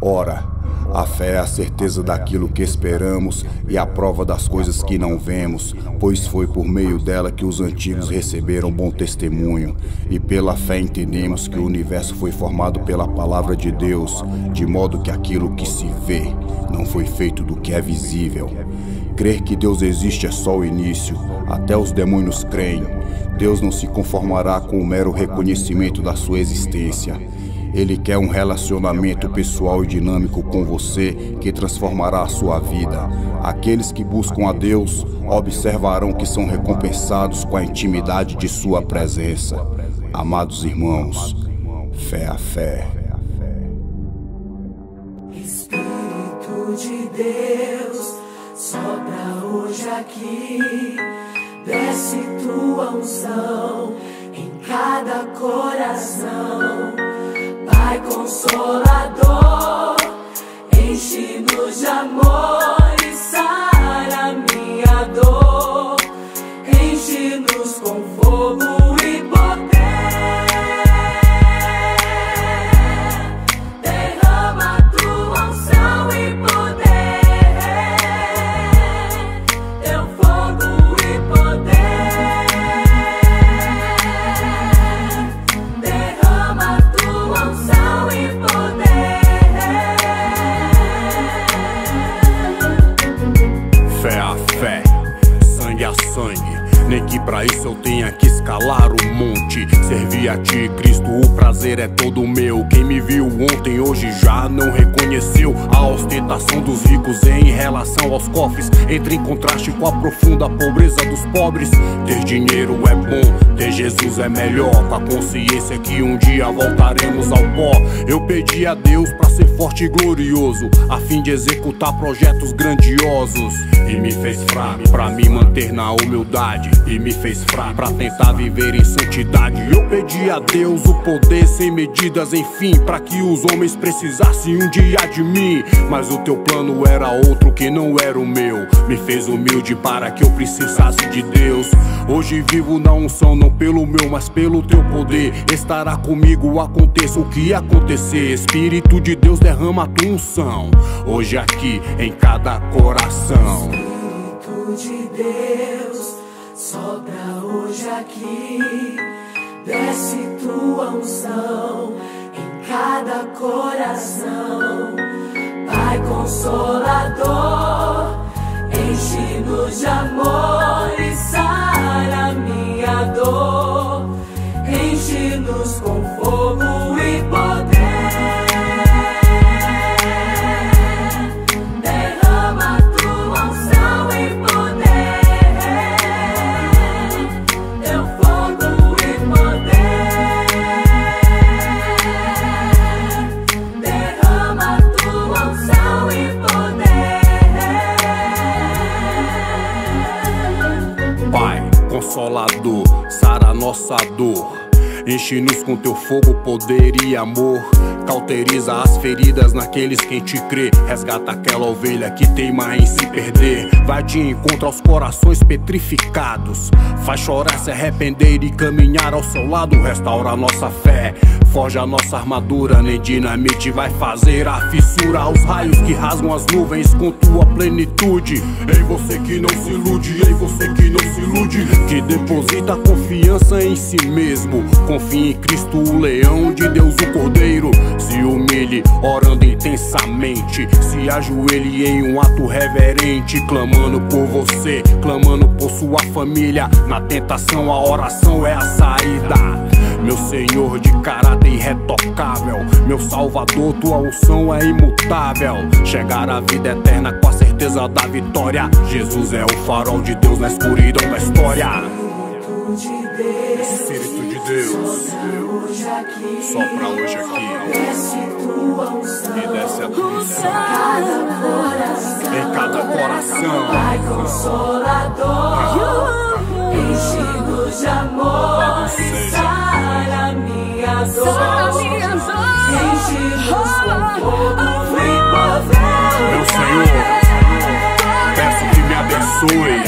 Ora, a fé é a certeza daquilo que esperamos e a prova das coisas que não vemos, pois foi por meio dela que os antigos receberam bom testemunho. E pela fé entendemos que o universo foi formado pela palavra de Deus, de modo que aquilo que se vê não foi feito do que é visível. Crer que Deus existe é só o início, até os demônios creem. Deus não se conformará com o mero reconhecimento da sua existência. Ele quer um relacionamento pessoal e dinâmico com você que transformará a sua vida. Aqueles que buscam a Deus observarão que são recompensados com a intimidade de sua presença. Amados irmãos, fé a fé. Espírito de Deus, sopra hoje aqui, desce tua unção em cada coração. Consolador, enche-nos de amor Nem que pra isso eu tenha que escalar o monte. Servir a ti, Cristo, o prazer é todo meu. Quem me viu ontem, hoje já não reconheceu. A ostentação dos ricos em relação aos cofres. Entra em contraste com a profunda pobreza dos pobres. Ter dinheiro é bom, ter Jesus é melhor. Com a consciência que um dia voltaremos ao pó. Eu pedi a Deus pra forte e glorioso, a fim de executar projetos grandiosos. E me fez fraco pra me manter na humildade. E me fez fraco pra tentar viver em santidade. Eu pedi a Deus o poder sem medidas, enfim, pra que os homens precisassem um dia de mim. Mas o teu plano era outro que não era o meu. Me fez humilde para que eu precisasse de Deus. Hoje vivo na unção, não pelo meu, mas pelo teu poder. Estará comigo, aconteça o que acontecer. Espírito de Deus derrama a tua unção. Hoje aqui em cada coração. Espírito de Deus, sopra hoje aqui, desce tua unção em cada coração. Pai consolador, enche-nos de amor Enche-nos com teu fogo, poder e amor. Cauteriza as feridas naqueles quem te crê. Resgata aquela ovelha que teima em se perder. Vai de encontro aos corações petrificados. Faz chorar, se arrepender e caminhar ao seu lado. Restaura a nossa fé. Forja a nossa armadura, nem dinamite vai fazer a fissura aos raios que rasgam as nuvens com tua plenitude. Ei, você que não se ilude, ei, você que que deposita confiança em si mesmo. Confie em Cristo, o leão de Deus, o cordeiro. Se humilhe, orando intensamente. Se ajoelhe em um ato reverente, clamando por você, clamando por sua família. Na tentação, a oração é a saída. Meu Senhor de caráter irretocável, meu Salvador, tua unção é imutável. Chegar à vida eterna com a certeza da vitória. Jesus é o farol de Deus na escuridão da história. Espírito de Deus, Deus, sopra hoje aqui, e desce a tua unção em cada coração. Pai consolador, enche-nos de amor abençoe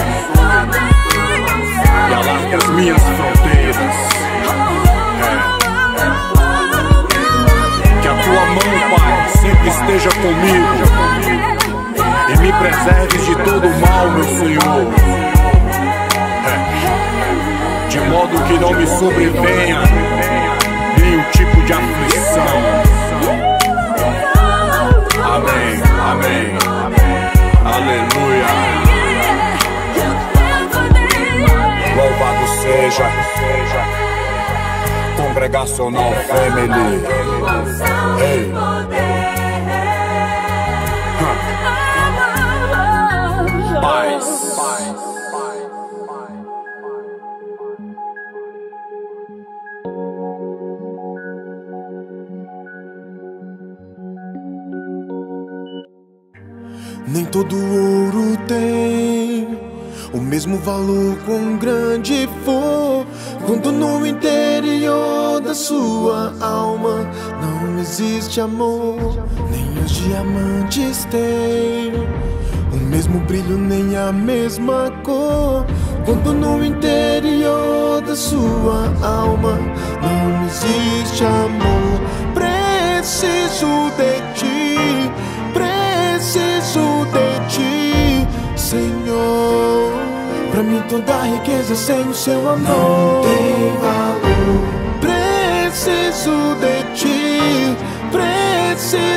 e alargue as minhas fronteiras. Que a tua mão, Pai, sempre esteja comigo e me preserves de todo mal, meu Senhor. De modo que não me sobrevenha nenhum tipo de aflição. Amém, amém. Seja Congregacional Family. Ei. Paz. Nem todo ouro tem o mesmo valor quão grande for. No interior da sua alma não existe amor, nem os diamantes têm o mesmo brilho, nem a mesma cor. Quando no interior da sua alma não existe amor, preciso de ti, preciso de Pra mim toda riqueza sem o seu amor não tem valor. Preciso de ti, preciso